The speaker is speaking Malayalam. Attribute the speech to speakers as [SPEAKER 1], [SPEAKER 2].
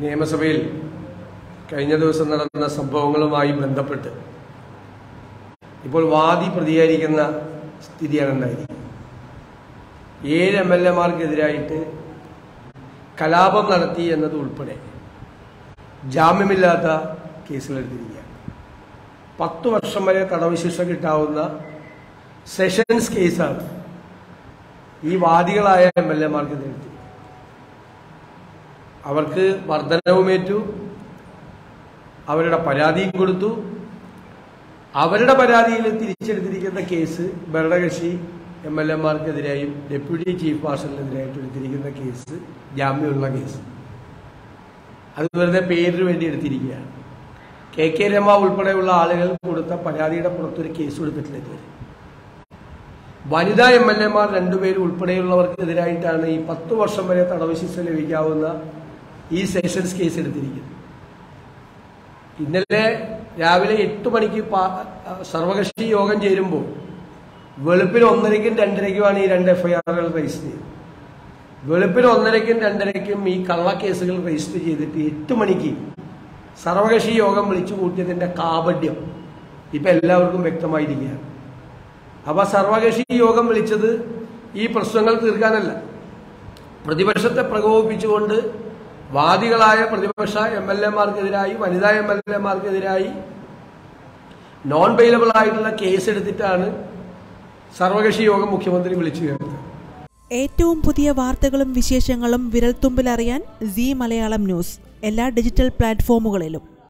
[SPEAKER 1] നിയമസഭയിൽ കഴിഞ്ഞ ദിവസം നടന്ന സംഭവങ്ങളുമായി ബന്ധപ്പെട്ട് ഇപ്പോൾ വാദി പ്രതികരിക്കുന്ന സ്ഥിതിയാണ് ഉണ്ടായിരിക്കുന്നത്. ഏഴ് എം എൽ എമാർക്കെതിരായിട്ട് കലാപം നടത്തി എന്നത് ഉൾപ്പെടെ ജാമ്യമില്ലാത്ത കേസിലെടുത്തിരിക്കുകയാണ്. പത്ത് വർഷം വരെ തടവ് ശിക്ഷ കിട്ടാവുന്ന സെഷൻസ് കേസാണ് ഈ വാദികളായ എം എൽ എമാർക്കെതിരെ എടുത്തിരിക്കുന്നത്. അവർക്ക് വർധനവുമേറ്റു. അവരുടെ പരാതിയും കൊടുത്തു. അവരുടെ പരാതിയിൽ തിരിച്ചെടുത്തിരിക്കുന്ന കേസ് ഭരണകക്ഷി എം എൽ എമാർക്കെതിരായും ഡെപ്യൂട്ടി ചീഫ് മാർഷലിനെതിരായിട്ട് എടുത്തിരിക്കുന്ന കേസ് ജാമ്യമുള്ള കേസ്. അത് വെറുതെ പേരിന് വേണ്ടി എടുത്തിരിക്കുകയാണ്. കെ കെ രമ ഉൾപ്പെടെയുള്ള ആളുകൾ കൊടുത്ത പരാതിയുടെ പുറത്തൊരു കേസ് കൊടുത്തിട്ടില്ല ഇതുവരെ. വനിതാ എം എൽ എമാർ രണ്ടുപേരും ഉൾപ്പെടെയുള്ളവർക്കെതിരായിട്ടാണ് ഈ പത്ത് വർഷം വരെ തടവ് ശിക്ഷ ലഭിക്കാവുന്ന ഈ സെഷൻസ് കേസ് എടുത്തിരിക്കുന്നത് ഇന്നലെ രാവിലെ എട്ട് മണിക്ക് സർവകക്ഷി യോഗം ചേരുമ്പോൾ വെളുപ്പിന് ഒന്നരയ്ക്കും രണ്ടരയ്ക്കുമാണ് ഈ രണ്ട് എഫ്ഐആറുകൾ രജിസ്റ്റർ ചെയ്തത്. വെളുപ്പിന് ഒന്നരയ്ക്കും രണ്ടരയ്ക്കും ഈ കള്ളക്കേസുകൾ രജിസ്റ്റർ ചെയ്തിട്ട് എട്ട് മണിക്ക് സർവകക്ഷി യോഗം വിളിച്ചു കൂട്ടിയതിന്റെ കാപഡ്യം ഇപ്പൊ എല്ലാവർക്കും വ്യക്തമായിരിക്കുകയാണ്. അപ്പൊ സർവകക്ഷി യോഗം വിളിച്ചത് ഈ പ്രശ്നങ്ങൾ തീർക്കാനല്ല. പ്രതിപക്ഷത്തെ പ്രകോപിപ്പിച്ചുകൊണ്ട് വാദികളായ പ്രതിപക്ഷ എം എൽ എമാർക്കെതിരായി വനിതാ എം എൽ എമാർക്കെതിരായി നോൺ ബെയിലബിൾ ആയിട്ടുള്ള കേസ് എടുത്തിട്ടാണ് സർവകക്ഷി യോഗം മുഖ്യമന്ത്രി വിളിച്ചു ചേർത്തത്.
[SPEAKER 2] ഏറ്റവും പുതിയ വാർത്തകളും വിശേഷങ്ങളും വിരൽത്തുമ്പിലറിയാൻ സി മലയാളം ന്യൂസ് എല്ലാ ഡിജിറ്റൽ പ്ലാറ്റ്ഫോമുകളിലും.